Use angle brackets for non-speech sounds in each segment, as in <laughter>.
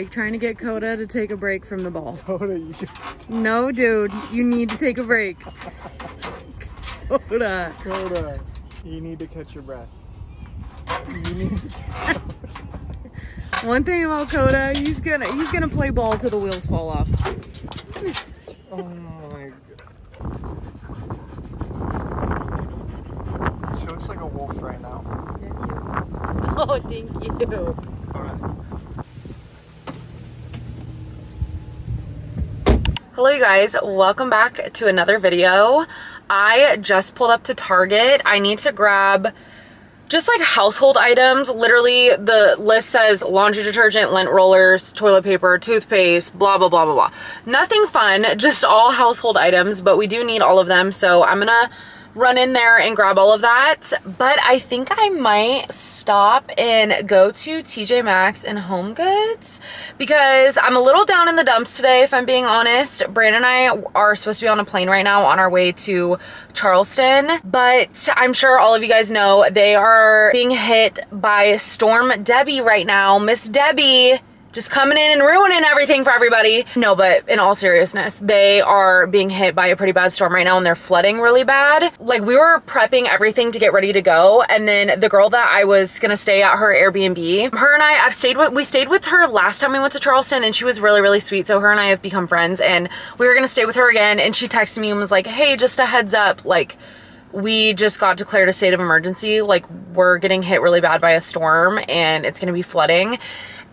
like trying to get Coda to take a break from the ball. Coda, you No, dude, you need to take a break. Coda. Coda, you need to catch your breath. You need to One thing about Coda, he's gonna he's gonna play ball till the wheels fall off. Oh my god. She looks like a wolf right now. <laughs> Oh, thank you. Alright. Hello you guys, welcome back to another video. I just pulled up to Target. I need to grab just like household items. Literally the list says laundry detergent, lint rollers, toilet paper, toothpaste, blah, blah, blah, blah, blah. Nothing fun, just all household items, but we do need all of them. So I'm gonna run in there and grab all of that. But I think I might stop and go to TJ Maxx and Home Goods because I'm a little down in the dumps today, if I'm being honest. Brandon and I are supposed to be on a plane right now on our way to Charleston, but I'm sure all of you guys know they are being hit by Storm Debby right now. Miss Debby just coming in and ruining everything for everybody. No, but in all seriousness, they are being hit by a pretty bad storm right now and they're flooding really bad. Like we were prepping everything to get ready to go. And then the girl that I was gonna stay at her Airbnb, her and I, I've stayed with, we stayed with her last time we went to Charleston and she was really, really sweet. So her and I have become friends and we were gonna stay with her again. And she texted me and was like, hey, just a heads up, like, we just got declared a state of emergency. Like we're getting hit really bad by a storm and it's gonna be flooding.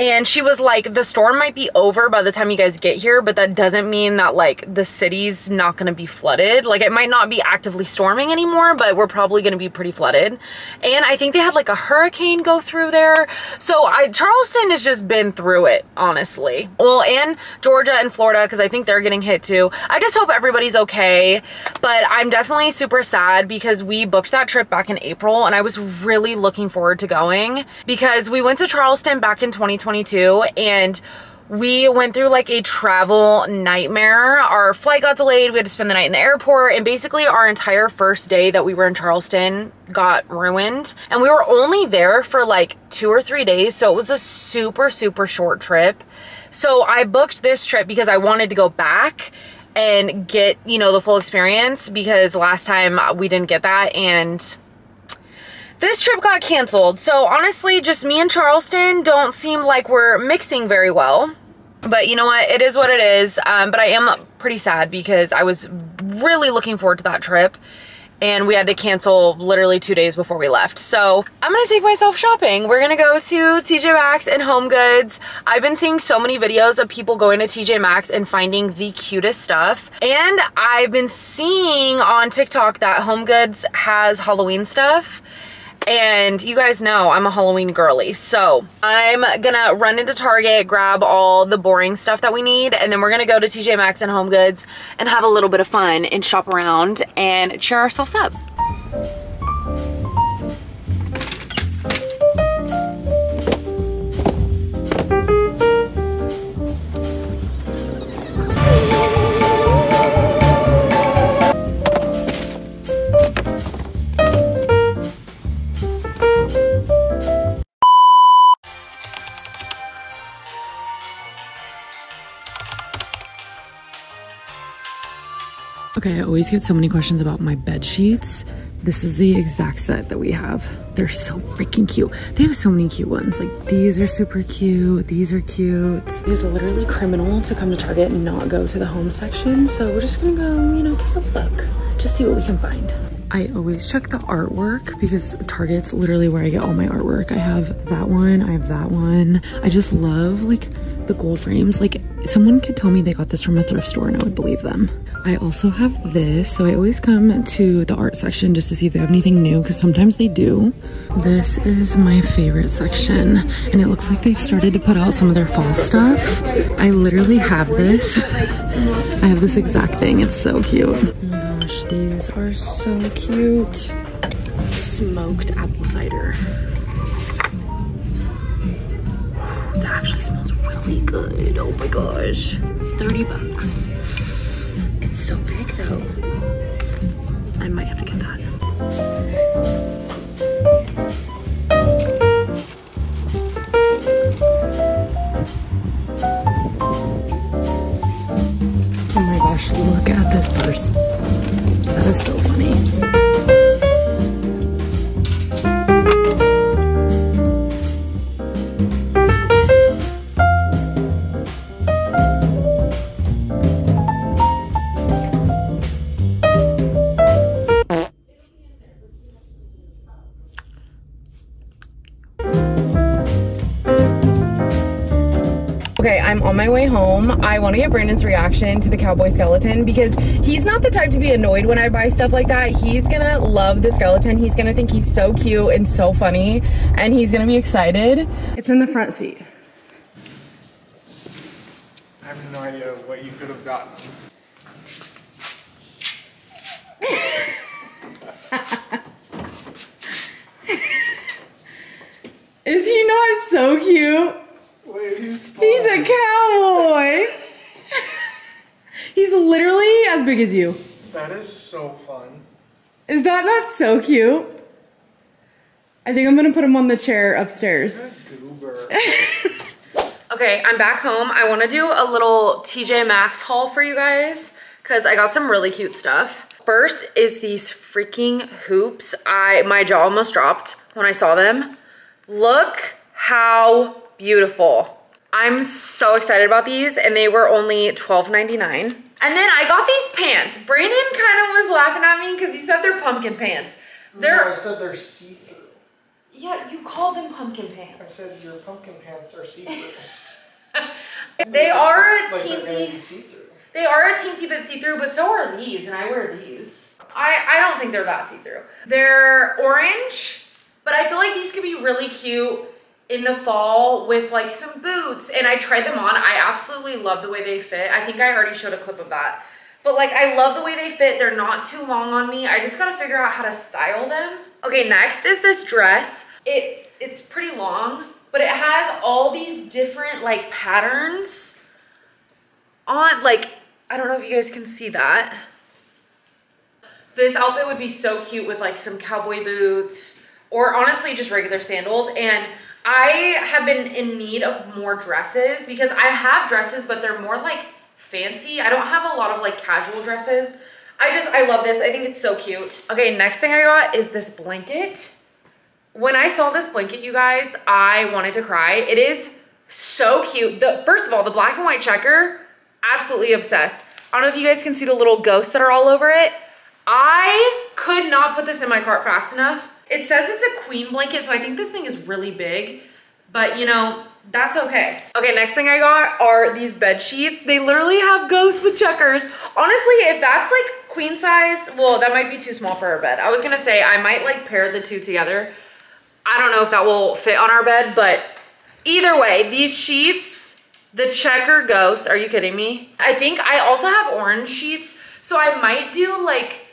And she was like, the storm might be over by the time you guys get here, but that doesn't mean that like the city's not gonna be flooded. Like it might not be actively storming anymore, but we're probably gonna be pretty flooded. And I think they had like a hurricane go through there. So I Charleston has just been through it, honestly. Well, and Georgia and Florida, because I think they're getting hit too. I just hope everybody's okay. But I'm definitely super sad because we booked that trip back in April and I was really looking forward to going because we went to Charleston back in 2020 2022 and we went through like a travel nightmare. Our flight got delayed. We had to spend the night in the airport and basically our entire first day that we were in Charleston got ruined. And we were only there for like two or three days. So it was a super, super short trip. So I booked this trip because I wanted to go back and get, you know, the full experience because last time we didn't get that and this trip got canceled. So honestly, just me and Charleston don't seem like we're mixing very well. But you know what? It is what it is. Um, but I am pretty sad because I was really looking forward to that trip and we had to cancel literally two days before we left. So I'm gonna take myself shopping. We're gonna go to TJ Maxx and Home Goods. I've been seeing so many videos of people going to TJ Maxx and finding the cutest stuff. And I've been seeing on TikTok that Home Goods has Halloween stuff and you guys know I'm a Halloween girly. So I'm gonna run into Target, grab all the boring stuff that we need, and then we're gonna go to TJ Maxx and Home Goods and have a little bit of fun and shop around and cheer ourselves up. Okay, I always get so many questions about my bed sheets. This is the exact set that we have. They're so freaking cute. They have so many cute ones. Like these are super cute. These are cute. It is literally criminal to come to Target and not go to the home section. So we're just gonna go, you know, take a look. Just see what we can find. I always check the artwork because Target's literally where I get all my artwork. I have that one, I have that one. I just love like the gold frames. Like someone could tell me they got this from a thrift store and I would believe them. I also have this. So I always come to the art section just to see if they have anything new because sometimes they do. This is my favorite section and it looks like they've started to put out some of their fall stuff. I literally have this. <laughs> I have this exact thing. It's so cute. Oh my gosh, these are so cute. Smoked apple cider. That actually smells really good. Oh my gosh. 30 bucks. It's so big though. I might have to get that. Oh my gosh! look at this purse. That is so funny. Want to get Brandon's reaction to the cowboy skeleton because he's not the type to be annoyed when I buy stuff like that. He's gonna love the skeleton. He's gonna think he's so cute and so funny and he's gonna be excited. It's in the front seat. I have no idea what you could have gotten. <laughs> Is he not so cute? Wait, he's He's a cowboy. He's literally as big as you. That is so fun. Is that not so cute? I think I'm gonna put him on the chair upstairs. Goober. <laughs> Okay, I'm back home. I wanna do a little TJ Maxx haul for you guys because I got some really cute stuff. First is these freaking hoops. I My jaw almost dropped when I saw them. Look how beautiful. I'm so excited about these and they were only $12.99. And then I got these pants. Brandon kind of was laughing at me because he said they're pumpkin pants. They're, No, I said they're see-through. yeah, you called them pumpkin pants. I said your pumpkin pants are see-through. <laughs> They are a Like teensy, they are a teensy bit see-through, but so are these, and I wear these. I, I don't think they're that see-through. They're orange, but I feel like these could be really cute in the fall with like some boots. And I tried them on. I absolutely love the way they fit. I think I already showed a clip of that. But like, I love the way they fit. They're not too long on me. I just gotta figure out how to style them. Okay, next is this dress. It It's pretty long, but it has all these different like patterns on, like, I don't know if you guys can see that. This outfit would be so cute with like some cowboy boots or honestly just regular sandals. And I have been in need of more dresses because I have dresses, but they're more like fancy. I don't have a lot of like casual dresses. I just, I love this. I think it's so cute. Okay, next thing I got is this blanket. When I saw this blanket, you guys, I wanted to cry. It is so cute. The First of all, the black and white checker, absolutely obsessed. I don't know if you guys can see the little ghosts that are all over it. I could not put this in my cart fast enough. It says it's a queen blanket, so I think this thing is really big, but you know, that's okay. Okay, next thing I got are these bed sheets. They literally have ghosts with checkers. Honestly, if that's like queen size, well, that might be too small for our bed. I was gonna say I might like pair the two together. I don't know if that will fit on our bed, but either way, these sheets, the checker ghosts, are you kidding me? I think I also have orange sheets, so I might do like,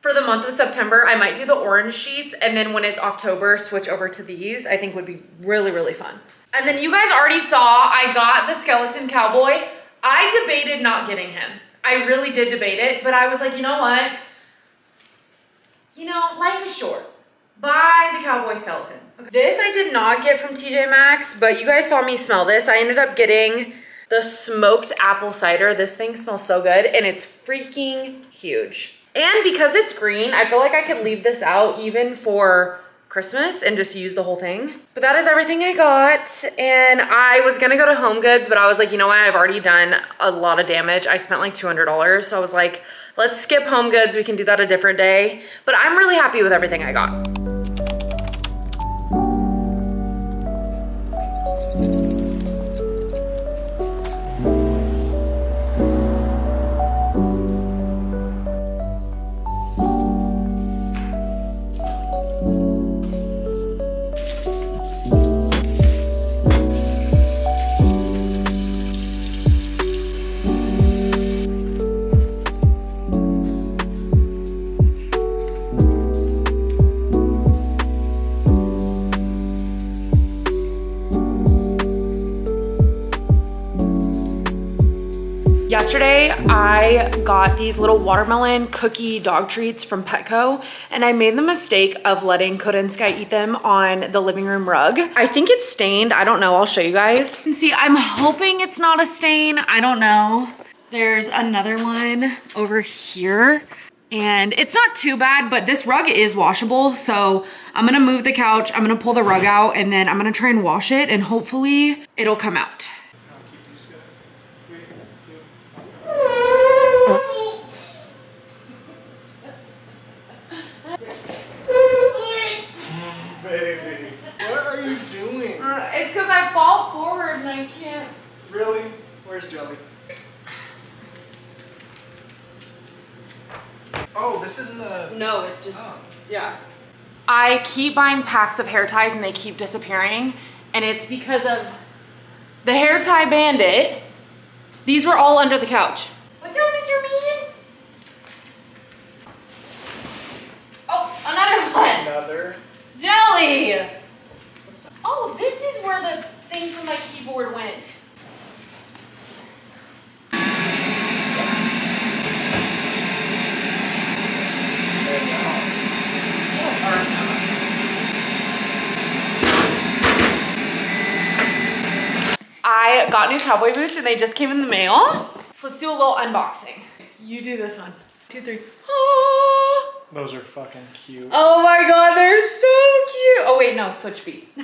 for the month of September, I might do the orange sheets, and then when it's October, switch over to these. I think would be really, really fun. And then you guys already saw, I got the skeleton cowboy. I debated not getting him. I really did debate it, but I was like, you know what? You know, life is short. Buy the cowboy skeleton. This I did not get from TJ Maxx, but you guys saw me smell this. I ended up getting the smoked apple cider. This thing smells so good and it's freaking huge. And because it's green, I feel like I could leave this out even for Christmas and just use the whole thing. But that is everything I got. And I was gonna go to Home Goods, but I was like, you know what? I've already done a lot of damage. I spent like $200. So I was like, let's skip Home Goods. We can do that a different day. But I'm really happy with everything I got. Yesterday, I got these little watermelon cookie dog treats from Petco, and I made the mistake of letting Coda and Sky eat them on the living room rug. I think it's stained. I don't know. I'll show you guys. And see, I'm hoping it's not a stain. I don't know. There's another one over here. And it's not too bad, but this rug is washable. So I'm gonna move the couch, I'm gonna pull the rug out, and then I'm gonna try and wash it, and hopefully it'll come out. Really? Where's Jelly? Oh, this isn't a. No, it just, Oh. yeah. I keep buying packs of hair ties and they keep disappearing. And it's because of the hair tie bandit. These were all under the couch. What's up, Mr. Mean? Oh, another one. Another. Jelly! Oh, this is where the thing from my keyboard went. There we go. I got new cowboy boots and they just came in the mail. So let's do a little unboxing. You do this one. Two, three. Oh, Those are fucking cute. oh my god, they're so cute. Oh wait, no, switch feet. <gasps>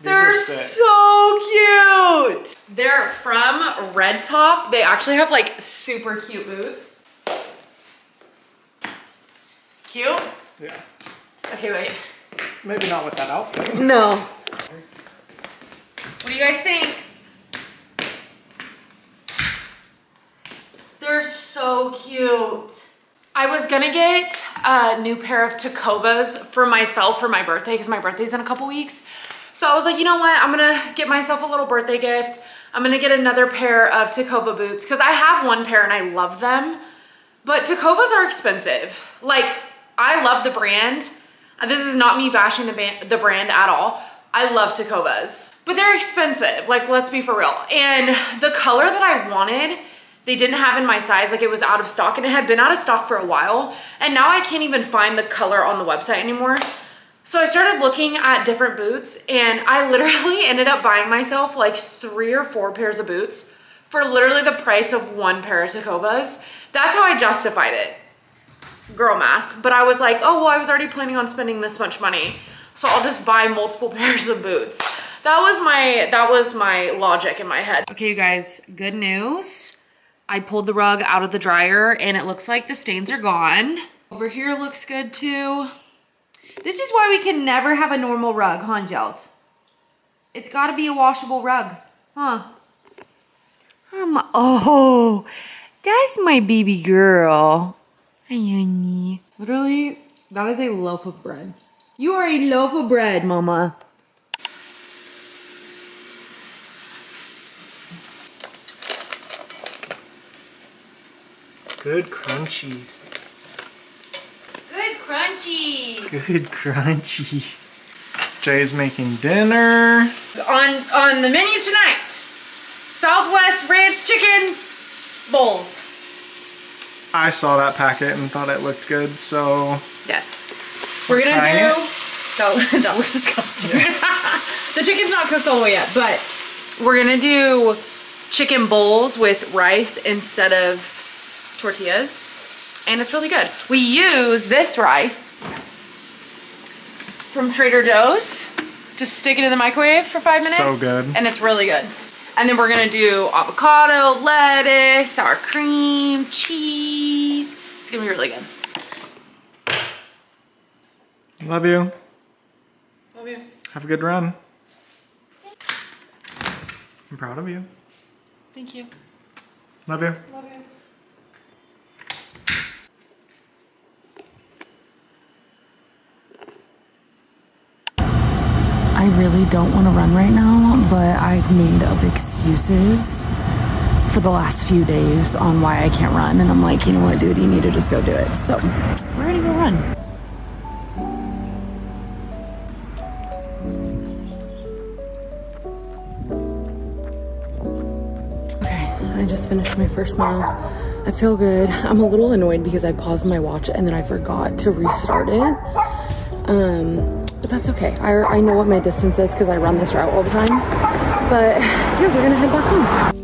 They're so cute. They're from Red Top. They actually have like super cute boots. Cute? Yeah. Okay, wait. Maybe not with that outfit. No. <laughs> Do you guys think? They're so cute. I was gonna get a new pair of Tecovas for myself for my birthday because my birthday's in a couple weeks. So I was like, you know what? I'm gonna get myself a little birthday gift. I'm gonna get another pair of Tecova boots because I have one pair and I love them. But Tecovas are expensive. Like, I love the brand. This is not me bashing the, the brand at all. I love Tecovas, but they're expensive. Like, let's be for real. And the color that I wanted, they didn't have in my size. Like, it was out of stock and it had been out of stock for a while. And now I can't even find the color on the website anymore. So I started looking at different boots and I <laughs> literally ended up buying myself like three or four pairs of boots for literally the price of one pair of Tecovas. That's how I justified it. Girl math. But I was like, oh, well, I was already planning on spending this much money. So I'll just buy multiple <laughs> pairs of boots. That was my, that was my logic in my head. Okay, you guys, good news. I pulled the rug out of the dryer and it looks like the stains are gone. Over here looks good too. This is why we can never have a normal rug, huh, Gels? It's got to be a washable rug, huh? Um, oh, that's my baby girl. Literally, that is a loaf of bread. You are a loaf of bread, mama. Good crunchies. Good crunchies. Good crunchies. Jay's making dinner. On, on the menu tonight, Southwest Ranch Chicken Bowls. I saw that packet and thought it looked good, so Yes. We're gonna do. it. That, that looks disgusting. <laughs> the chicken's not cooked all the way yet, but we're gonna do chicken bowls with rice instead of tortillas. And it's really good. We use this rice from Trader Joe's. Just stick it in the microwave for five minutes. So good. And it's really good. And then we're gonna do avocado, lettuce, sour cream, cheese. It's gonna be really good. Love you. Love you. Have a good run. I'm proud of you. Thank you. Love you. Love you. I really don't want to run right now, but I've made up excuses for the last few days on why I can't run. And I'm like, you know what, dude, you need to just go do it. So we're going to go run. Finished my first mile. I feel good. I'm a little annoyed because I paused my watch and then I forgot to restart it. Um, but that's okay. I, I know what my distance is because I run this route all the time. But yeah, we're gonna head back home.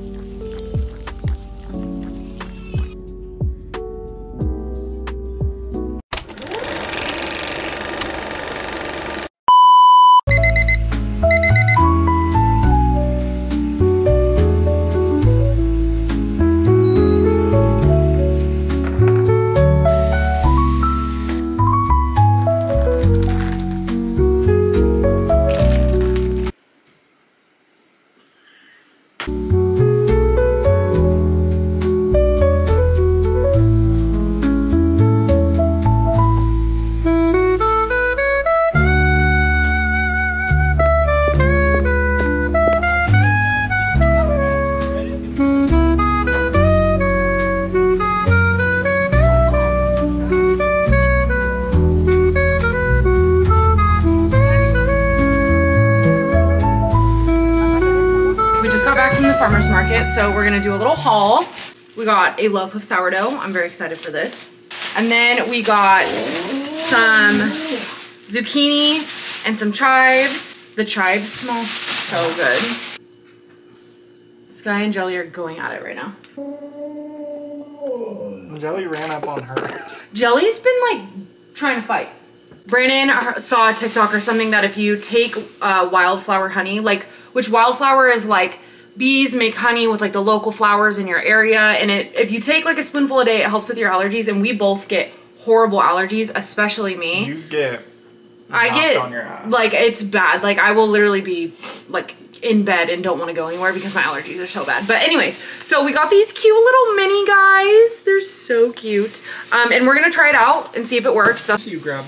Gonna do a little haul. We got a loaf of sourdough. I'm very excited for this. And then we got some zucchini and some chives. The chives smell so good. Sky and Jelly are going at it right now. Jelly ran up on her. Jelly's been like trying to fight. Brandon saw a TikTok or something that if you take uh, wildflower honey, like which wildflower is like bees make honey with like the local flowers in your area, and it if you take like a spoonful a day, it helps with your allergies. And we both get horrible allergies, especially me. You get. I get on your ass. like it's bad. Like I will literally be like in bed and don't want to go anywhere because my allergies are so bad. But anyways, so we got these cute little mini guys. They're so cute. Um, and we're gonna try it out and see if it works. That's You grab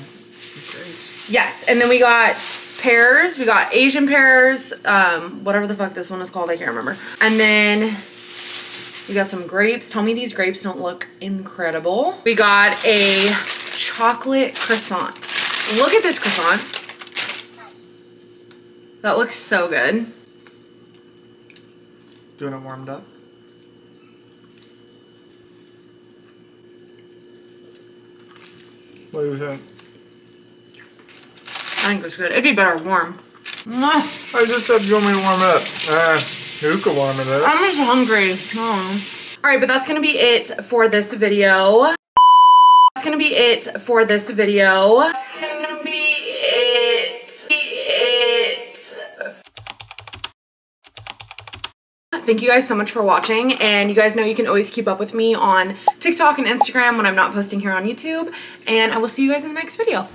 grapes. yes. And then we got pears. We got Asian pears. Um, whatever the fuck this one is called, I can't remember. And then we got some grapes. Tell me these grapes don't look incredible. We got a chocolate croissant. Look at this croissant. That looks so good. Doing it warmed up. What do you think? I think it's good. It'd be better warm. I just said you want me to warm it up. Uh, you can warm it up. I'm just hungry. Oh. All right, but that's gonna be it for this video. That's gonna be it for this video. That's gonna be it. It. Thank you guys so much for watching and you guys know you can always keep up with me on TikTok and Instagram when I'm not posting here on YouTube and I will see you guys in the next video.